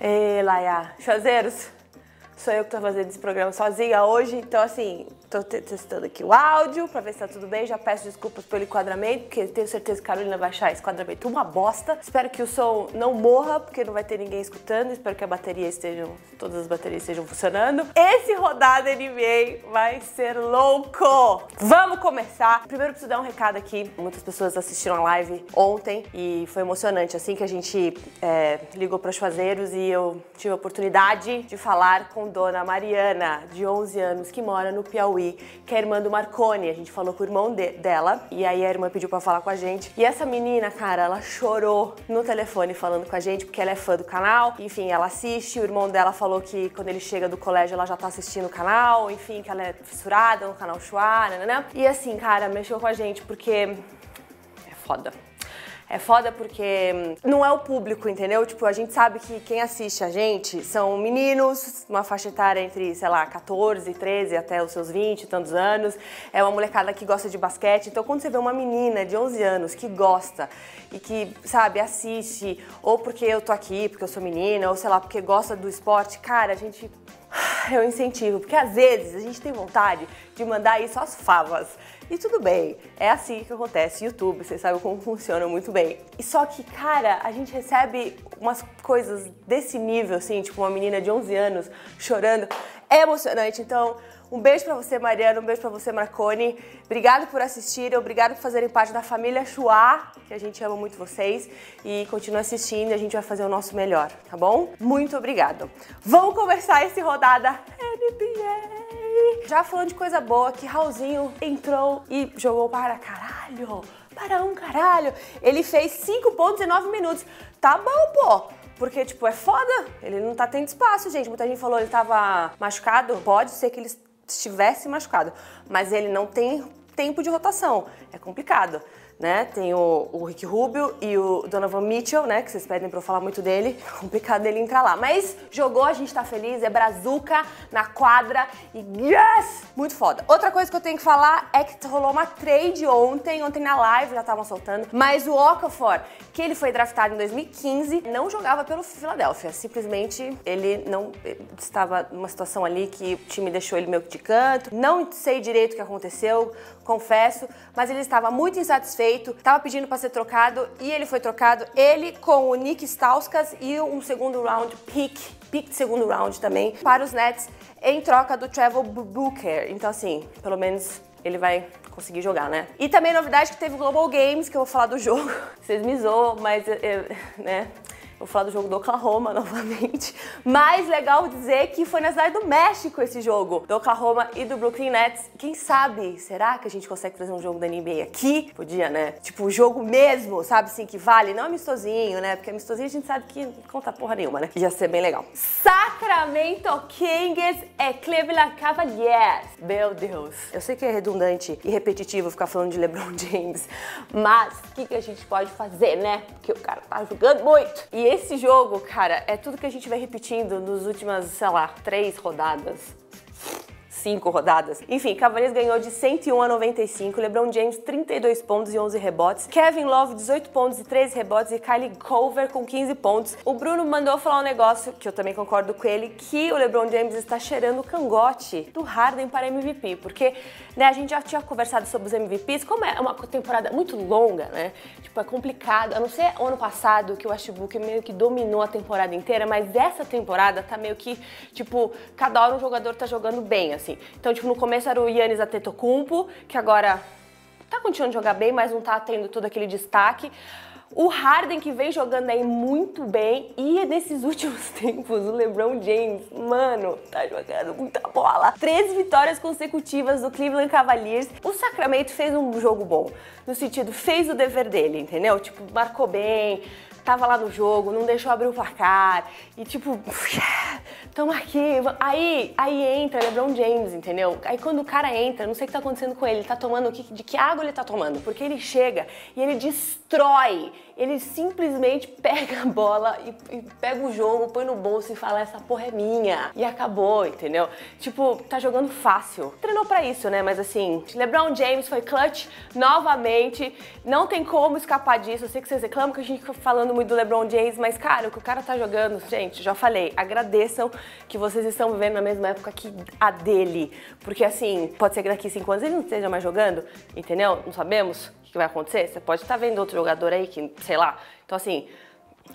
Ei, Laia, chazeiros, sou eu que tô fazendo esse programa sozinha hoje, então assim, Tô testando aqui o áudio pra ver se tá tudo bem. Já peço desculpas pelo enquadramento, porque tenho certeza que a Carolina vai achar esse enquadramento uma bosta. Espero que o som não morra, porque não vai ter ninguém escutando. Espero que a bateria estejam, todas as baterias estejam funcionando. Esse rodada NBA vai ser louco! Vamos começar! Primeiro preciso dar um recado aqui. Muitas pessoas assistiram a live ontem e foi emocionante. Assim que a gente é, ligou para os fazeiros e eu tive a oportunidade de falar com Dona Mariana, de 11 anos, que mora no Piauí que é irmã do Marconi. A gente falou com o irmão de, dela e aí a irmã pediu para falar com a gente. E essa menina, cara, ela chorou no telefone falando com a gente porque ela é fã do canal. Enfim, ela assiste. O irmão dela falou que quando ele chega do colégio ela já tá assistindo o canal. Enfim, que ela é fissurada no canal Chua, né? E assim, cara, mexeu com a gente porque é foda. É foda porque hum, não é o público, entendeu? Tipo, a gente sabe que quem assiste a gente são meninos, uma faixa etária entre, sei lá, 14, 13 até os seus 20 e tantos anos. É uma molecada que gosta de basquete. Então, quando você vê uma menina de 11 anos que gosta e que, sabe, assiste, ou porque eu tô aqui, porque eu sou menina, ou sei lá, porque gosta do esporte, cara, a gente eu incentivo, porque às vezes a gente tem vontade de mandar só as favas. E tudo bem, é assim que acontece. YouTube, vocês sabem como funciona muito bem. E só que, cara, a gente recebe umas coisas desse nível, assim, tipo uma menina de 11 anos chorando. É emocionante. Então, um beijo para você, Mariana, um beijo para você, Marconi. Obrigado por assistir, obrigado por fazerem parte da família Chua, que a gente ama muito vocês. E continue assistindo, a gente vai fazer o nosso melhor, tá bom? Muito obrigado. Vamos começar esse rodada NBA. Já falando de coisa boa, que Raulzinho entrou e jogou para caralho. Para um caralho. Ele fez 5 pontos em 9 minutos. Tá bom, pô. Porque, tipo, é foda. Ele não tá tendo espaço, gente. Muita gente falou ele tava machucado. Pode ser que ele estivesse machucado. Mas ele não tem tempo de rotação. É complicado né? Tem o, o Rick Rubio e o Donovan Mitchell, né? Que vocês pedem pra eu falar muito dele. Complicado ele entrar lá. Mas jogou, a gente tá feliz, é brazuca na quadra e yes! Muito foda. Outra coisa que eu tenho que falar é que rolou uma trade ontem, ontem na live já estavam soltando, mas o Okafor, que ele foi draftado em 2015, não jogava pelo Philadelphia. Simplesmente ele não estava numa situação ali que o time deixou ele meio que de canto. Não sei direito o que aconteceu, confesso, mas ele estava muito insatisfeito feito, tava pedindo para ser trocado e ele foi trocado. Ele com o Nick Stauskas e um segundo round pick, pick de segundo round também, para os Nets em troca do Travel Booker. Então assim, pelo menos ele vai conseguir jogar, né? E também novidade que teve o Global Games, que eu vou falar do jogo. Vocês me zoam, mas, eu, né? Vou falar do jogo do Oklahoma novamente. Mas legal dizer que foi na cidade do México esse jogo, do Oklahoma e do Brooklyn Nets. Quem sabe, será que a gente consegue trazer um jogo da NBA aqui? Podia, né? Tipo, o jogo mesmo, sabe assim, que vale, não amistosinho, né? Porque amistosinho a gente sabe que não conta porra nenhuma, né? Ia ser bem legal. Sacramento Kings é Cleveland Cavaliers. Meu Deus. Eu sei que é redundante e repetitivo ficar falando de LeBron James, mas o que, que a gente pode fazer, né? Porque o cara tá jogando muito. E esse jogo, cara, é tudo que a gente vai repetindo nos últimas, sei lá, três rodadas cinco rodadas. Enfim, Cavaliers ganhou de 101 a 95, LeBron James 32 pontos e 11 rebotes, Kevin Love 18 pontos e 13 rebotes e Kylie Culver com 15 pontos. O Bruno mandou falar um negócio que eu também concordo com ele, que o LeBron James está cheirando o cangote do Harden para MVP, porque né, a gente já tinha conversado sobre os MVPs, como é uma temporada muito longa, né? Tipo, é complicado. A não ser ano passado que o Westbrook meio que dominou a temporada inteira, mas essa temporada tá meio que, tipo, cada hora um jogador tá jogando bem, assim assim. Então, tipo, no começo era o Yannis Antetokounmpo, que agora tá continuando a jogar bem, mas não tá tendo todo aquele destaque. O Harden que vem jogando aí muito bem e nesses últimos tempos o LeBron James, mano, tá jogando muita bola. Três vitórias consecutivas do Cleveland Cavaliers. O Sacramento fez um jogo bom, no sentido, fez o dever dele, entendeu? Tipo, marcou bem, tava lá no jogo, não deixou abrir o placar e tipo, tamo aqui. Aí, aí entra LeBron James, entendeu? Aí quando o cara entra, não sei o que tá acontecendo com ele, ele tá tomando de que água ele tá tomando? Porque ele chega e ele destrói ele simplesmente pega a bola e, e pega o jogo, põe no bolso e fala: essa porra é minha. E acabou, entendeu? Tipo, tá jogando fácil. Treinou para isso, né? Mas assim, LeBron James foi clutch novamente. Não tem como escapar disso. Eu sei que vocês reclamam que a gente fica falando muito do LeBron James, mas cara, o que o cara tá jogando, gente, já falei, agradeçam que vocês estão vivendo na mesma época que a dele. Porque assim, pode ser que daqui cinco anos ele não esteja mais jogando, entendeu? Não sabemos que vai acontecer. Você pode estar tá vendo outro jogador aí que, sei lá. Então assim,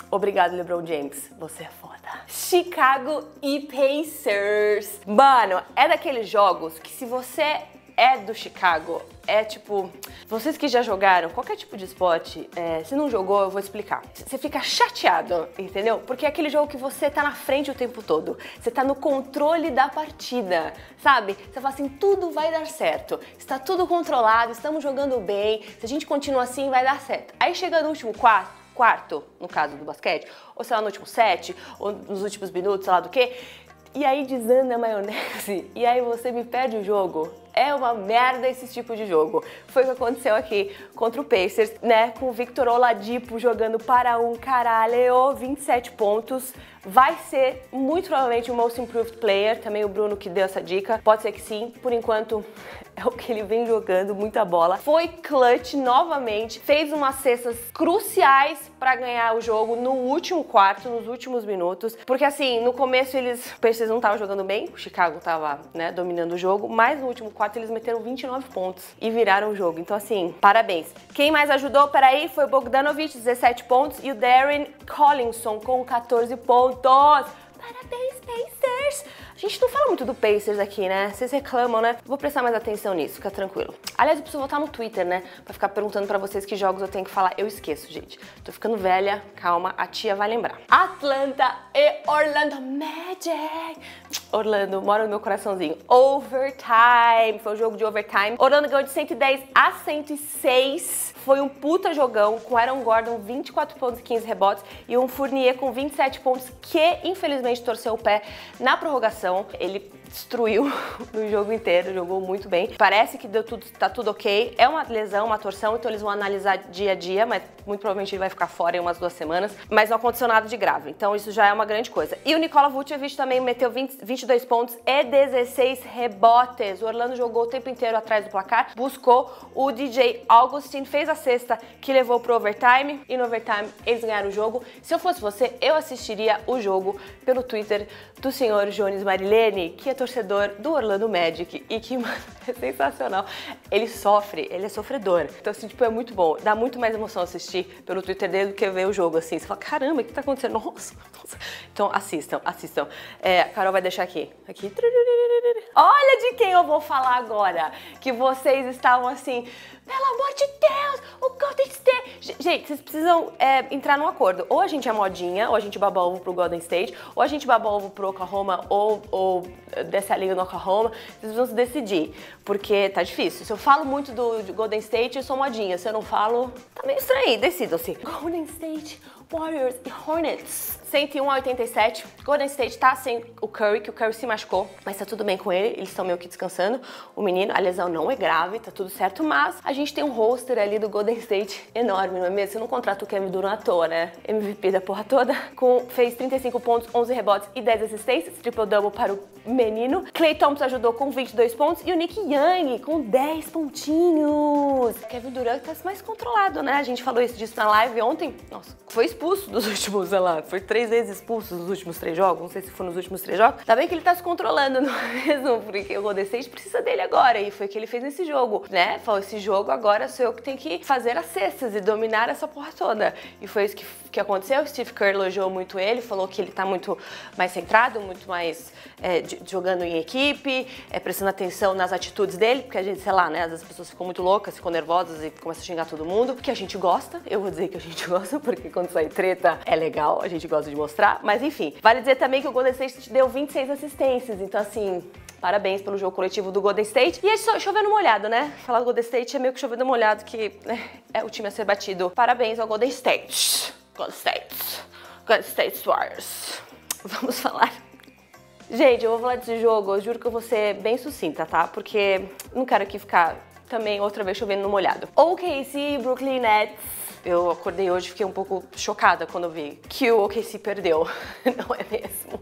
Obrigado, LeBron James. Você é foda. Chicago e Pacers. Mano, é daqueles jogos que se você é do Chicago, é tipo, vocês que já jogaram qualquer tipo de esporte, é, se não jogou, eu vou explicar. Você fica chateado, entendeu? Porque é aquele jogo que você tá na frente o tempo todo. Você tá no controle da partida, sabe? Você fala assim, tudo vai dar certo. Está tudo controlado, estamos jogando bem. Se a gente continuar assim, vai dar certo. Aí chega no último quarto, quarto, no caso do basquete, ou sei lá, no último set, ou nos últimos minutos, sei lá do que, e aí desanda a maionese, e aí você me perde o jogo. É uma merda esse tipo de jogo. Foi o que aconteceu aqui contra o Pacers, né? Com o Victor Oladipo jogando para um caralho, 27 pontos. Vai ser muito provavelmente o Most Improved Player, também o Bruno que deu essa dica. Pode ser que sim, por enquanto é o que ele vem jogando, muita bola. Foi clutch novamente, fez umas cestas cruciais para ganhar o jogo no último quarto, nos últimos minutos. Porque assim, no começo eles, o Pacers não estavam jogando bem, o Chicago tava, né, dominando o jogo, mas no último quarto eles meteram 29 pontos e viraram o jogo. Então assim, parabéns. Quem mais ajudou, peraí, foi o Bogdanovic, 17 pontos, e o Darren Collinson com 14 pontos. Parabéns, Pacers! A gente não fala muito do Pacers aqui, né? Vocês reclamam, né? Vou prestar mais atenção nisso, fica tranquilo. Aliás, eu preciso voltar no Twitter, né? Pra ficar perguntando pra vocês que jogos eu tenho que falar. Eu esqueço, gente. Tô ficando velha, calma, a tia vai lembrar. Atlanta e Orlando Magic. Orlando, mora no meu coraçãozinho. Overtime, foi um jogo de overtime. Orlando ganhou de 110 a 106. Foi um puta jogão com Aaron Gordon 24 pontos e 15 rebotes e um Fournier com 27 pontos que infelizmente torceu o pé na prorrogação. Ele destruiu no jogo inteiro, jogou muito bem. Parece que deu tudo, tá tudo ok. É uma lesão, uma torção, então eles vão analisar dia a dia, mas muito provavelmente ele vai ficar fora em umas duas semanas. Mas não aconteceu nada de grave, então isso já é uma grande coisa. E o Nikola Vucevic também meteu 20, 22 pontos e 16 rebotes. O Orlando jogou o tempo inteiro atrás do placar, buscou o DJ Augustin, fez a cesta que levou pro overtime e no overtime eles ganharam o jogo. Se eu fosse você, eu assistiria o jogo pelo Twitter do senhor Jones Marilene, que é torcedor do Orlando Magic e que, mano, é sensacional. Ele sofre, ele é sofredor. Então, assim, tipo, é muito bom. Dá muito mais emoção assistir pelo Twitter dele do que ver o jogo, assim. Você fala, caramba, o que tá acontecendo? Nossa, nossa. Então, assistam, assistam. É, a Carol vai deixar aqui. Aqui. Olha de quem eu vou falar agora. Que vocês estavam assim, pelo amor de Deus, o Golden State. Gente, vocês precisam é, entrar num acordo. Ou a gente é modinha, ou a gente baba ovo pro Golden State, ou a gente baba ovo pro Oklahoma, ou, ou desce a no Oklahoma. Vocês vão se decidir, porque tá difícil. Se eu falo muito do Golden State, eu sou modinha. Se eu não falo, tá meio estranho. Decidam-se. Golden State Warriors e Hornets. 101 a 87. Golden State tá sem o Curry, que o Curry se machucou, mas tá tudo bem com ele. Eles estão meio que descansando. O menino, a lesão não é grave, tá tudo certo, mas a gente tem um roster ali do Golden State enorme, não é mesmo? Você não contrata o Kevin Durant à toa, né? MVP da porra toda. Com, fez 35 pontos, 11 rebotes e 10 assistências. Triple-double para o menino. Clay Thompson ajudou com 22 pontos e o Nick Young com 10 pontinhos. Kevin Durant tá mais controlado, né? A gente falou isso disso na live ontem. Nossa, foi expulso dos últimos, sei lá, foi três vezes expulso nos últimos três jogos, não sei se foi nos últimos três jogos. Tá bem que ele tá se controlando, não é mesmo? Porque o Golden State precisa dele agora, e foi o que ele fez nesse jogo, né? Falou, esse jogo agora sou eu que tenho que fazer as cestas e dominar essa porra toda. E foi isso que, que aconteceu, o Steve Kerr elogiou muito ele, falou que ele tá muito mais centrado, muito mais é, jogando em equipe, é, prestando atenção nas atitudes dele, porque a gente, sei lá, né, as pessoas ficam muito loucas, ficam nervosas e começam a xingar todo mundo, porque a gente gosta, eu vou dizer que a gente gosta, porque quando sai treta é legal, a gente gosta de mostrar. Mas enfim, vale dizer também que o Golden State deu 26 assistências, então assim, Parabéns pelo jogo coletivo do Golden State. E é só chovendo molhado, né? Falar do Golden State é meio que chovendo molhado, que né, é o time a ser batido. Parabéns ao Golden State. Golden State. Golden State Warriors. Vamos falar. Gente, eu vou falar desse jogo, eu juro que eu vou ser bem sucinta, tá? Porque não quero aqui ficar também outra vez chovendo no molhado. OKC, Brooklyn Nets Eu acordei hoje e fiquei um pouco chocada quando vi que o OKC perdeu. Não é mesmo?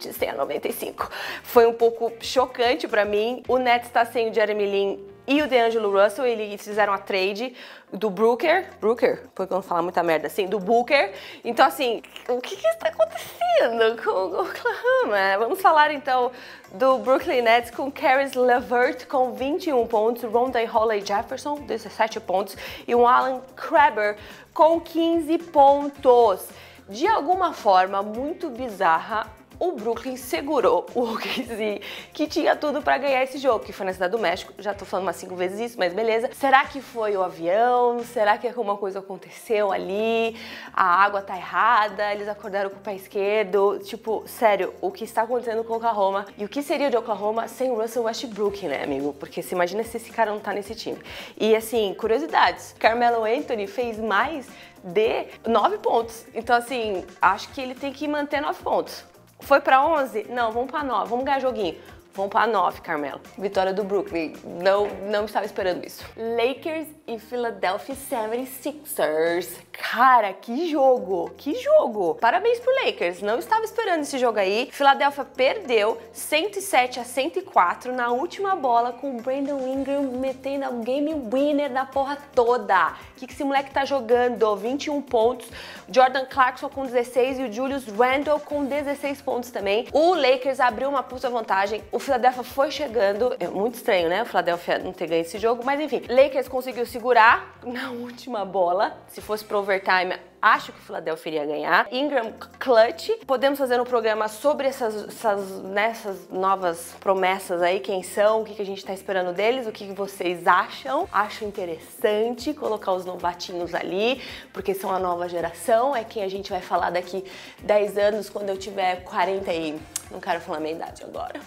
De 100 a 95. Foi um pouco chocante para mim. O Nets está sem o Jeremy Lin e o DeAngelo Russell, eles fizeram a trade do Brooker, Brooker, porque eu não falar muita merda assim, do Booker. Então, assim, o que, que está acontecendo com o Oklahoma? Vamos falar então do Brooklyn Nets com Caris LeVert com 21 pontos, Rondé Holly Jefferson, 17 pontos, e o Alan Kraber com 15 pontos. De alguma forma muito bizarra, o Brooklyn segurou o OKC, que tinha tudo para ganhar esse jogo, que foi na Cidade do México. Já tô falando umas cinco vezes isso, mas beleza. Será que foi o avião? Será que alguma coisa aconteceu ali? A água tá errada? Eles acordaram com o pé esquerdo? Tipo, sério, o que está acontecendo com Oklahoma? E o que seria de Oklahoma sem o Russell Westbrook, né, amigo? Porque se imagina se esse cara não tá nesse time. E assim, curiosidades. Carmelo Anthony fez mais de 9 pontos. Então, assim, acho que ele tem que manter 9 pontos. Foi para 11? Não, vamos para 9. Vamos ganhar joguinho. Vamos para 9, Carmelo. Vitória do Brooklyn. Não, não estava esperando isso. Lakers e Philadelphia 76ers. Cara, que jogo! Que jogo! Parabéns pro Lakers. Não estava esperando esse jogo aí. Philadelphia perdeu 107 a 104 na última bola com o Brandon Ingram metendo o game winner na porra toda. O que, que esse moleque tá jogando? 21 pontos. Jordan Clarkson com 16 e o Julius Randle com 16 pontos também. O Lakers abriu uma puta vantagem. O Philadelphia foi chegando. É muito estranho, né? O Philadelphia não ter ganho esse jogo, mas enfim. Lakers conseguiu segurar na última bola. Se fosse pro overtime, acho que o Philadelphia iria ganhar. Ingram Clutch. Podemos fazer um programa sobre essas, essas, nessas né, novas promessas aí, quem são, o que, que a gente tá esperando deles, o que, que vocês acham. Acho interessante colocar os novatinhos ali, porque são a nova geração, é quem a gente vai falar daqui 10 anos, quando eu tiver 40 e... Não quero falar minha idade agora.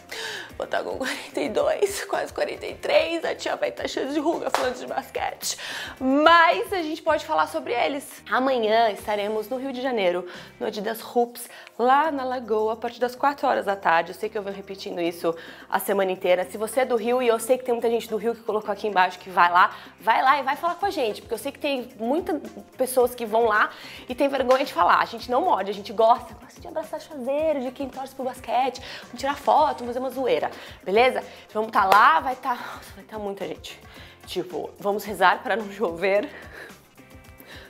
Vou estar com 42, quase 43, a tia vai estar cheia de ruga falando de basquete. Mas a gente pode falar sobre eles. Amanhã estaremos no Rio de Janeiro, no Adidas Hoops, lá na Lagoa, a partir das 4 horas da tarde. Eu sei que eu venho repetindo isso a semana inteira. Se você é do Rio, e eu sei que tem muita gente do Rio que colocou aqui embaixo que vai lá, vai lá e vai falar com a gente, porque eu sei que tem muitas pessoas que vão lá e tem vergonha de falar. A gente não morde, a gente gosta, gosta de abraçar chazeiro, de quem torce pro basquete, vamos tirar foto, vamos fazer uma zoeira, beleza? Vamos estar tá lá, vai estar. Tá... vai estar tá muita gente. Tipo, vamos rezar para não chover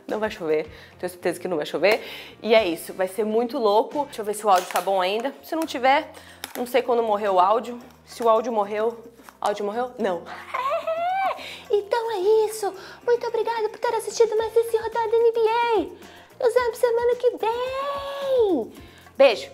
não vai chover, tenho certeza que não vai chover. E é isso, vai ser muito louco. Deixa eu ver se o áudio tá bom ainda. Se não tiver, não sei quando morreu o áudio. Se o áudio morreu, áudio morreu? Não. Então é isso. Muito obrigada por ter assistido mais esse Rodada NBA. Nos vemos semana que vem. Beijo.